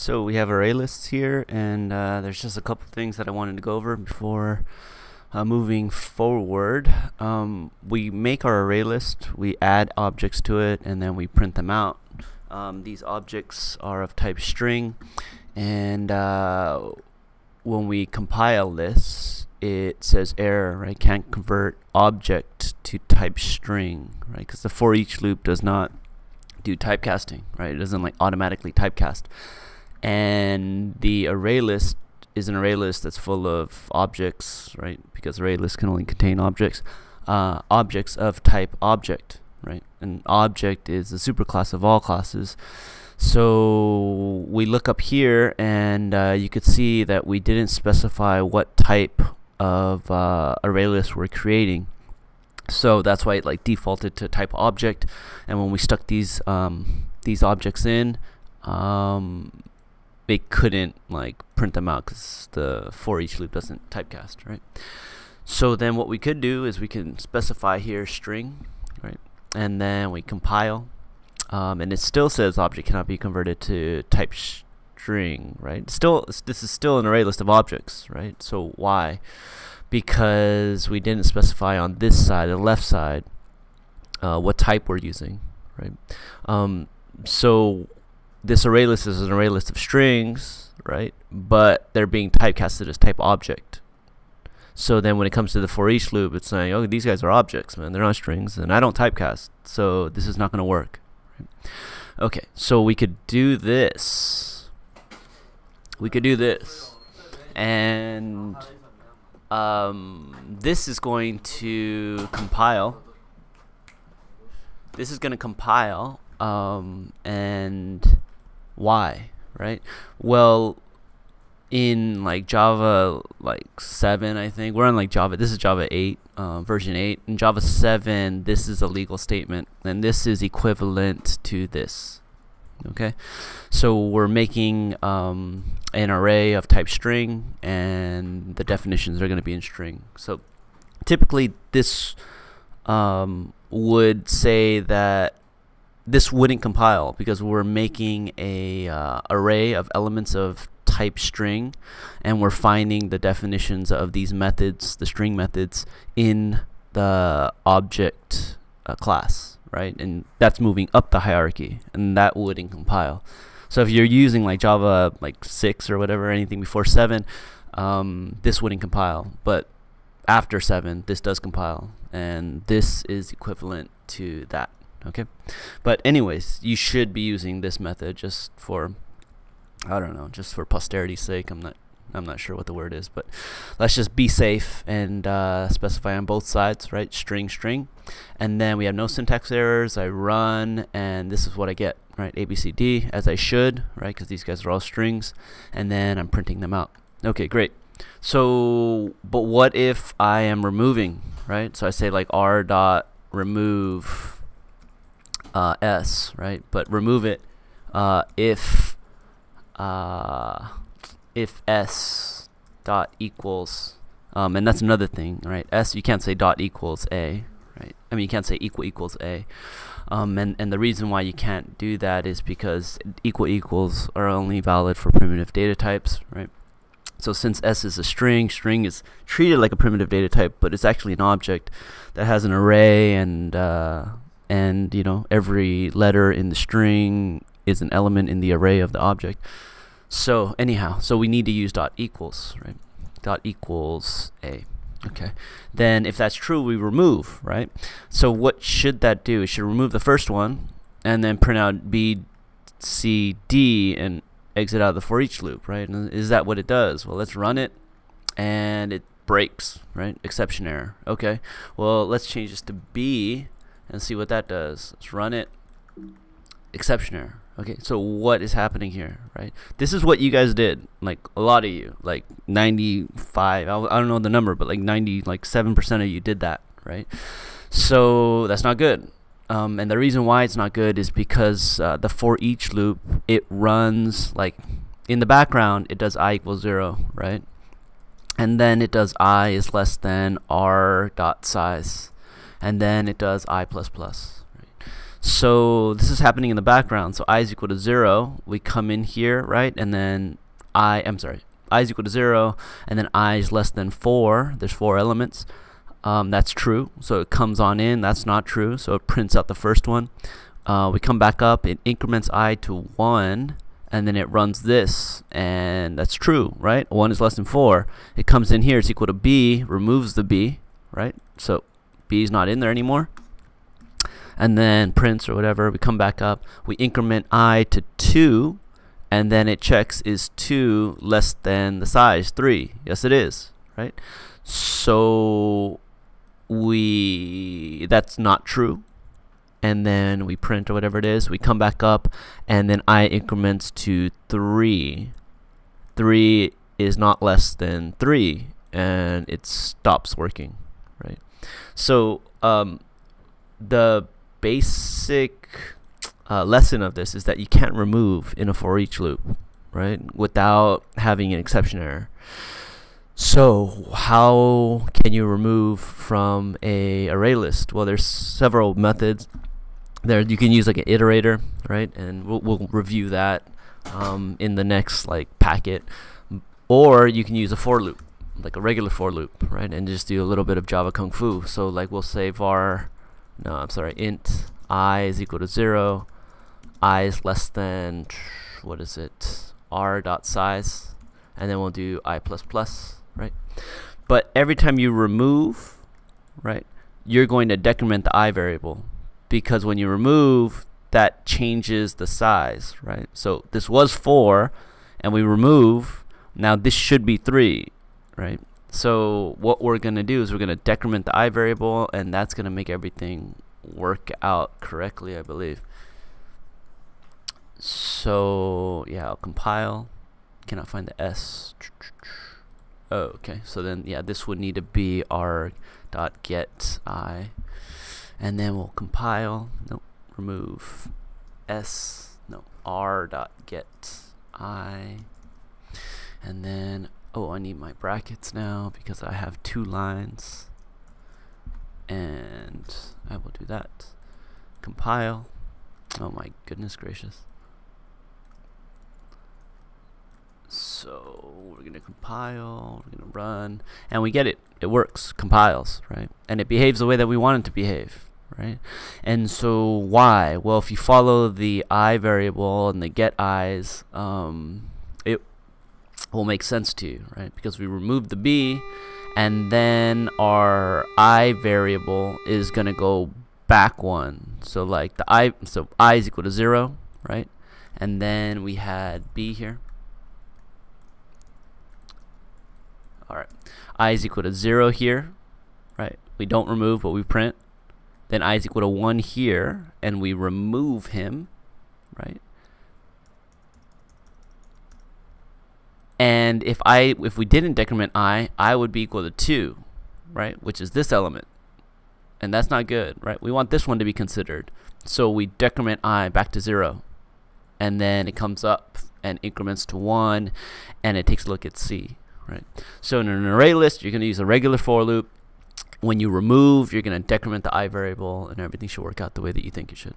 So we have our array lists here and uh, there's just a couple things that I wanted to go over before uh, moving forward. Um, we make our array list, we add objects to it and then we print them out. Um, these objects are of type string and uh, when we compile this it says error right can't convert object to type string right because the for each loop does not do typecasting right it doesn't like automatically typecast and the array list is an array list that's full of objects, right? Because array lists can only contain objects, uh, objects of type object, right? An object is a superclass of all classes. So we look up here and uh, you could see that we didn't specify what type of uh, array list we're creating. So that's why it like defaulted to type object. And when we stuck these um, these objects in, um, they couldn't like print them out because the for each loop doesn't typecast, right? So then what we could do is we can specify here string, right? And then we compile, um, and it still says object cannot be converted to type string, right? Still, this is still an array list of objects, right? So why? Because we didn't specify on this side, the left side, uh, what type we're using, right? Um, so this array list is an array list of strings, right? But they're being typecasted as type object. So then when it comes to the for each loop, it's saying, oh, these guys are objects, man. They're not strings, and I don't typecast. So this is not going to work. Okay, so we could do this. We could do this. And um, this is going to compile. This is going to compile um, and why, right? Well, in like Java like 7 I think we're on like Java this is Java 8 uh, version 8 in Java 7 this is a legal statement and this is equivalent to this okay? So we're making um, an array of type string and the definitions are going to be in string. So typically this um, would say that this wouldn't compile because we're making a uh, array of elements of type string and we're finding the definitions of these methods the string methods in the object uh, class right? And that's moving up the hierarchy and that wouldn't compile. So if you're using like java like 6 or whatever anything before 7 um, this wouldn't compile. But after 7 this does compile. And this is equivalent to that okay. But anyways you should be using this method just for I don't know just for posterity's sake. I'm not I'm not sure what the word is but let's just be safe and uh, specify on both sides right? String string. And then we have no syntax errors. I run and this is what I get right? ABCD as I should right? Because these guys are all strings. And then I'm printing them out. Okay great. So but what if I am removing right? So I say like r dot remove uh, s, right? But remove it uh, if uh, if s dot equals, um, and that's another thing, right? S you can't say dot equals a, right? I mean you can't say equal equals a. Um, and, and the reason why you can't do that is because equal equals are only valid for primitive data types, right? So since S is a string, string is treated like a primitive data type, but it's actually an object that has an array and uh, and you know every letter in the string is an element in the array of the object. So anyhow so we need to use dot equals right? Dot equals a okay? Then if that's true we remove right? So what should that do? It should remove the first one and then print out b c d and exit out of the for each loop right? And is that what it does? Well let's run it and it breaks right? Exception error okay? Well let's change this to b and see what that does. Let's run it. Exceptioner. Okay, so what is happening here, right? This is what you guys did, like a lot of you, like 95, I, I don't know the number, but like 90, like 7% of you did that, right? So that's not good. Um, and the reason why it's not good is because uh, the for each loop, it runs like in the background, it does i equals 0, right? And then it does i is less than r dot size and then it does i plus plus. So this is happening in the background. So i is equal to 0. We come in here, right? And then i, I'm sorry, i is equal to 0. And then i is less than 4. There's 4 elements. Um, that's true. So it comes on in. That's not true. So it prints out the first one. Uh, we come back up. It increments i to 1 and then it runs this and that's true right 1 is less than 4 it comes in here it's equal to b removes the b right so b is not in there anymore and then prints or whatever we come back up we increment i to 2 and then it checks is 2 less than the size 3 yes it is right so we that's not true and then we print or whatever it is. We come back up and then i increments to 3. 3 is not less than 3 and it stops working, right? So um, the basic uh, lesson of this is that you can't remove in a for each loop, right? Without having an exception error. So how can you remove from a array list? Well, there's several methods there you can use like an iterator right and we'll, we'll review that um, in the next like packet or you can use a for loop like a regular for loop right? And just do a little bit of java kung fu. So like we'll say var no i'm sorry int i is equal to 0 i is less than what is it r dot size and then we'll do i plus plus right? But every time you remove right you're going to decrement the i variable because when you remove that changes the size right? So this was 4 and we remove now this should be 3 right? So what we're gonna do is we're gonna decrement the i variable and that's gonna make everything work out correctly I believe. So yeah I'll compile. Cannot find the s. Oh okay. So then yeah this would need to be our dot get i. And then we'll compile. Nope. Remove s. No r dot get i. And then oh I need my brackets now because I have two lines. And I will do that. Compile. Oh my goodness gracious. So we're gonna compile. We're gonna run. And we get it. It works. Compiles right? And it behaves the way that we want it to behave right? And so why? Well, if you follow the i variable and the get i's, um, will make sense to you, right? Because we remove the b, and then our i variable is gonna go back one. So like the i, so i is equal to zero, right? And then we had b here. All right, i is equal to zero here, right? We don't remove, but we print then i is equal to 1 here, and we remove him, right? And if I if we didn't decrement i, i would be equal to 2, right? Which is this element. And that's not good, right? We want this one to be considered. So we decrement i back to 0. And then it comes up and increments to 1, and it takes a look at c, right? So in an array list, you're going to use a regular for loop when you remove, you're going to decrement the i variable and everything should work out the way that you think it should.